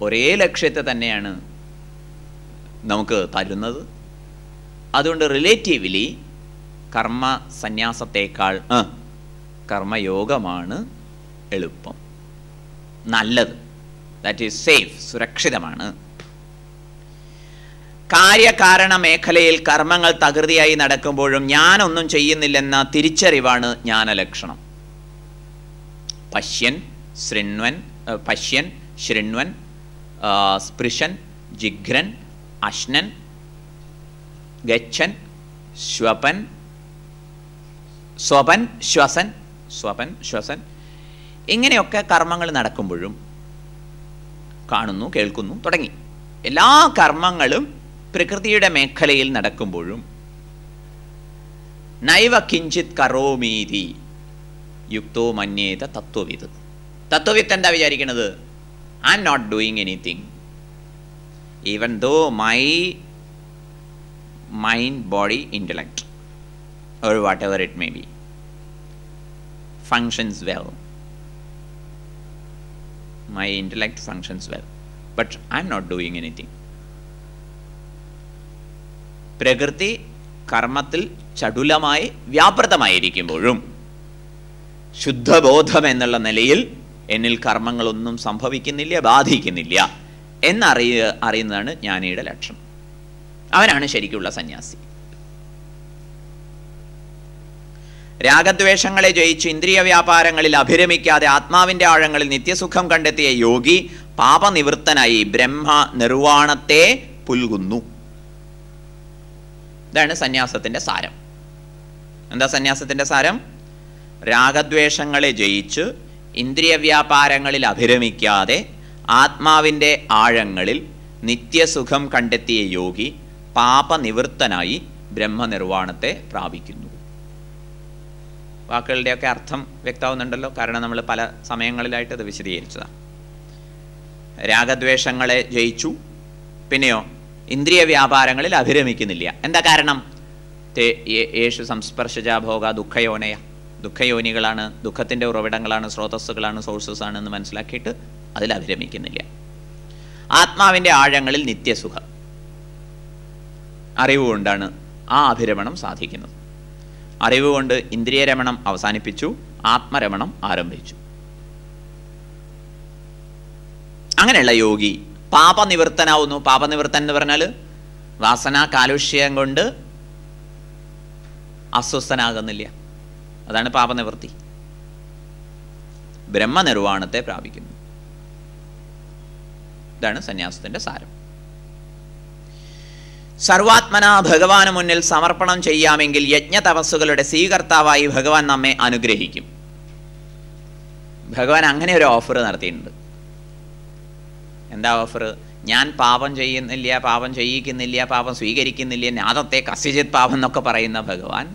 ഒരേ ലക്ഷ്യത്തെ തന്നെയാണ് നമുക്ക് തരുന്നത്. അതുകൊണ്ട് റിലേറ്റീവ്ലി കർമ്മ സന്യാസത്തേക്കാൾ കർമ്മയോഗമാണ് എളുപ്പം. നല്ലത്. ദാറ്റ് ഈസ് സേഫ് സുരക്ഷിതമാണ്. കാര്യകാരണ മേഖലയിൽ കർമ്മങ്ങൾ തകൃതിയായി നടക്കുമ്പോഴും ഞാനൊന്നും ചെയ്യുന്നില്ലെന്ന തിരിച്ചറിവാണ് ജ്ഞാനലക്ഷണം. പശ്യൻ ശൃണ്വൻ പശ്യൻ ശൃണ്വൻ സ്പൃശൻ ജിഘ്രൻ അശ്നൻ ഗച്ഛൻ ശ്വപൻ സ്വപൻ ശ്വസൻ സ്വപൻ ശ്വസൻ. ഇങ്ങനെയൊക്കെ കർമ്മങ്ങൾ നടക്കുമ്പോഴും കാണുന്നു കേൾക്കുന്നു തുടങ്ങി. എല്ലാ കർമ്മങ്ങളും പ്രകൃതിയുടെ മേഖലയിൽ നടക്കുമ്പോഴും നൈവ കിഞ്ചിത് കറോമീതി യുക്തോ മന്യേത തത്വവിത് തത്വവിത്ത് എന്താ വിചാരിക്കുന്നത് I am not doing anything even though my mind body intellect or whatever it may be functions well my intellect functions well but i'm not doing anything പ്രകൃതി കർമ്മത്തിൽ ചടുലമായി വ്യാപൃതമായിരിക്കുമ്പോഴും ശുദ്ധബോധം എന്നുള്ള നിലയിൽ എന്നിൽ കർമ്മങ്ങളൊന്നും സംഭവിക്കുന്നില്ല ബാധിക്കുന്നില്ല എന്നറിയ അറിയുന്നതാണ് ജ്ഞാനിയുടെ ലക്ഷണം അവനാണ് ശരിക്കുള്ള സന്യാസി. രാഗദ്വേഷങ്ങളെ ജയിച്ച് ഇന്ദ്രിയ വ്യാപാരങ്ങളിൽ അഭിരമിക്കാതെ ആത്മാവിന്റെ ആഴങ്ങളിൽ നിത്യസുഖം കണ്ടെത്തിയ യോഗി പാപനിവൃത്തനായി ബ്രഹ്മ നിർവാണത്തെ പുൽകുന്നു. ഇതാണ് സന്യാസത്തിന്റെ സാരം. എന്താ സന്യാസത്തിന്റെ സാരം? രാഗദ്വേഷങ്ങളെ ജയിച്ച് ഇന്ദ്രിയ വ്യാപാരങ്ങളിൽ അഭിരമിക്കാതെ ആത്മാവിന്റെ ആഴങ്ങളിൽ നിത്യസുഖം കണ്ടെത്തിയ യോഗി പാപനിവൃത്തനായി ബ്രഹ്മനിർവാണത്തെ പ്രാപിക്കുന്നു. വാക്കുകളുടെയൊക്കെ അർത്ഥം വ്യക്തമാവുന്നുണ്ടല്ലോ. കാരണം നമ്മൾ പല സമയങ്ങളിലായിട്ട് അത് വിശദീകരിച്ചതാണ്. രാഗദ്വേഷങ്ങളെ ജയിച്ചു. പിന്നെയോ ഇന്ദ്രിയ വ്യാപാരങ്ങളിൽ അഭിരമിക്കുന്നില്ല. എന്താ കാരണം? യേശു സംസ്പർശജാഭോഗ ദുഃഖയോനയ. ദുഃഖയോനികളാണ് ദുഃഖത്തിന്റെ ഉറവിടങ്ങളാണ് സ്രോതസ്സുകളാണ് സോഴ്സസ് ആണെന്ന് മനസ്സിലാക്കിയിട്ട് അതിൽ അഭിരമിക്കുന്നില്ല. ആത്മാവിന്റെ ആഴങ്ങളിൽ നിത്യസുഖം. അറിവുകൊണ്ടാണ് ആ അഭിരമണം സാധിക്കുന്നത്. അറിവുകൊണ്ട് ഇന്ദ്രിയരമണം അവസാനിപ്പിച്ചു ആത്മരമണം ആരംഭിച്ചു. അങ്ങനെയുള്ള യോഗി പാപനിവൃത്തനാവുന്നു. പാപനിവൃത്തൻ എന്ന് പറഞ്ഞാൽ വാസന കാലുഷ്യം കൊണ്ട് അസ്വസ്ഥനാകുന്നില്ല. അതാണ് പാപനിവൃത്തി. ബ്രഹ്മനിർവാണത്തെ പ്രാപിക്കുന്നു. ഇതാണ് സന്യാസത്തിന്റെ സാരം. സർവാത്മന ഭഗവാന് മുന്നിൽ സമർപ്പണം ചെയ്യാമെങ്കിൽ യജ്ഞ തപസ്സുകളുടെ സ്വീകർത്താവായി ഭഗവാൻ നമ്മെ അനുഗ്രഹിക്കും. ഭഗവാൻ അങ്ങനെ ഒരു ഓഫർ നടത്തിയിട്ടുണ്ട്. എന്താ ഓഫർ ഞാൻ പാപം ചെയ്യുന്നില്ല പാപം ചെയ്യിക്കുന്നില്ല പാപം സ്വീകരിക്കുന്നില്ല നാദത്തെ കസ്യജിത് പാപം എന്നൊക്കെ പറയുന്ന ഭഗവാൻ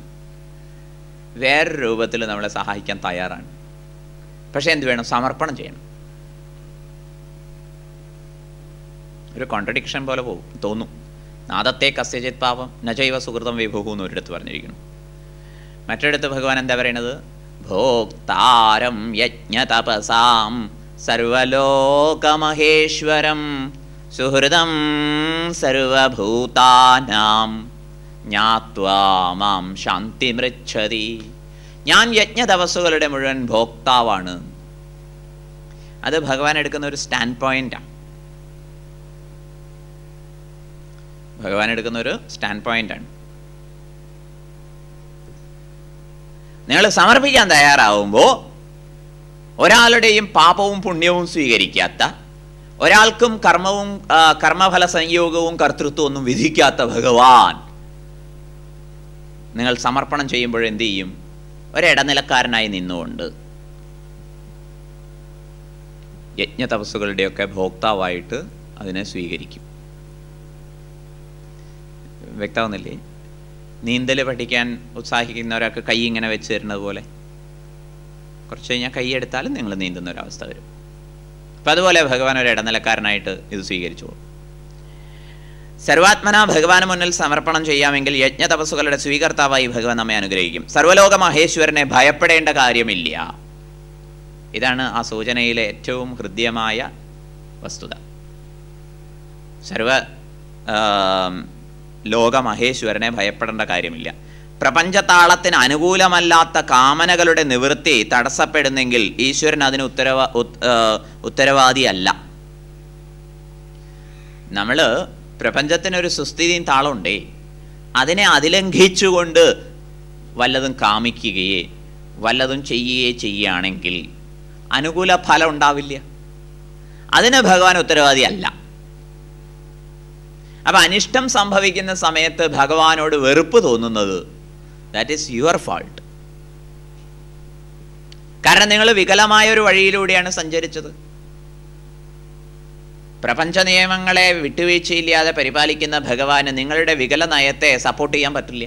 വേറൊരു രൂപത്തിൽ നമ്മളെ സഹായിക്കാൻ തയ്യാറാണ്. പക്ഷെ എന്ത് വേണം? സമർപ്പണം ചെയ്യണം. ഒരു കോൺട്രഡിക്ഷൻ പോലെ പോകും തോന്നും. നാദത്തെ കസ്യജിത് പാപം നജൈവ സുഹൃതം വിഭുഹു എന്ന് ഒരിടത്ത് പറഞ്ഞിരിക്കുന്നു. മറ്റൊരിടത്ത് ഭഗവാൻ എന്താ പറയണത് ഭോക്താരം യജ്ഞതപസാം സർവലോകമഹേശ്വരം സുഹൃതം സർവഭൂതാനാം. ജ്ഞാത്വാ മാം ശാന്തി മൃച്ഛതി. ഞാൻ യജ്ഞതപസ്സുകളുടെ മുഴുവൻ ഭോക്താവാണ്. അത് ഭഗവാൻ എടുക്കുന്ന ഒരു സ്റ്റാൻഡ് പോയിന്റാണ് ഭഗവാൻ എടുക്കുന്ന ഒരു സ്റ്റാൻഡ് പോയിന്റാണ്. നിങ്ങൾ സമർപ്പിക്കാൻ തയ്യാറാവുമ്പോൾ ഒരാളുടെയും പാപവും പുണ്യവും സ്വീകരിക്കാത്ത ഒരാൾക്കും കർമ്മവും കർമ്മഫല സംയോഗവും കർത്തൃത്വവും ഒന്നും വിധിക്കാത്ത ഭഗവാൻ നിങ്ങൾ സമർപ്പണം ചെയ്യുമ്പോൾ എന്ത് ചെയ്യും? ഒരിടനിലക്കാരനായി നിന്നുകൊണ്ട് യജ്ഞ തപസ്സുകളുടെയൊക്കെ ഭോക്താവായിട്ട് അതിനെ സ്വീകരിക്കും. വ്യക്തമാവുന്നില്ലേ? നീന്തൽ പഠിക്കാൻ ഉത്സാഹിക്കുന്ന ഒരാൾക്ക് കൈ ഇങ്ങനെ വെച്ച് തരുന്നത് പോലെ. കുറച്ച് കഴിഞ്ഞാൽ കൈ എടുത്താലും നിങ്ങൾ നീന്തുന്ന ഒരവസ്ഥ വരും. അപ്പം അതുപോലെ ഭഗവാൻ ഒരു ഇടനിലക്കാരനായിട്ട് ഇത് സ്വീകരിച്ചോളൂ. സർവാത്മന ഭഗവാന് മുന്നിൽ സമർപ്പണം ചെയ്യാമെങ്കിൽ യജ്ഞ തപസ്സുകളുടെ സ്വീകർത്താവായി ഭഗവാൻ നമ്മെ അനുഗ്രഹിക്കും. സർവലോക മഹേശ്വരനെ ഭയപ്പെടേണ്ട കാര്യമില്ല. ഇതാണ് ആ സൂചനയിലെ ഏറ്റവും ഹൃദ്യമായ വസ്തുത. സർവ ലോക മഹേശ്വരനെ ഭയപ്പെടേണ്ട കാര്യമില്ല. പ്രപഞ്ചതാളത്തിന് അനുകൂലമല്ലാത്ത കാമനകളുടെ നിവൃത്തി തടസ്സപ്പെടുന്നെങ്കിൽ ഈശ്വരൻ അതിന് ഉത്തരവാ ഉത്തരവാദിയല്ല. നമ്മൾ പ്രപഞ്ചത്തിനൊരു സുസ്ഥിതിയും താളമുണ്ടേ അതിനെ അതിലംഘിച്ചുകൊണ്ട് വല്ലതും കാമിക്കുകയെ വല്ലതും ചെയ്യുകയെ ചെയ്യുകയാണെങ്കിൽ അനുകൂല ഫലം ഉണ്ടാവില്ല. അതിന് ഭഗവാൻ ഉത്തരവാദിയല്ല. അപ്പം അനിഷ്ടം സംഭവിക്കുന്ന സമയത്ത് ഭഗവാനോട് വെറുപ്പ് തോന്നുന്നത് ദാറ്റ് ഈസ് യുവർ ഫാൾട്ട് കാരണം നിങ്ങൾ വികലമായ ഒരു വഴിയിലൂടെയാണ് സഞ്ചരിച്ചത്. പ്രപഞ്ച നിയമങ്ങളെ വിട്ടുവീഴ്ചയില്ലാതെ പരിപാലിക്കുന്ന ഭഗവാന് നിങ്ങളുടെ വികല നയത്തെ സപ്പോർട്ട് ചെയ്യാൻ പറ്റില്ല.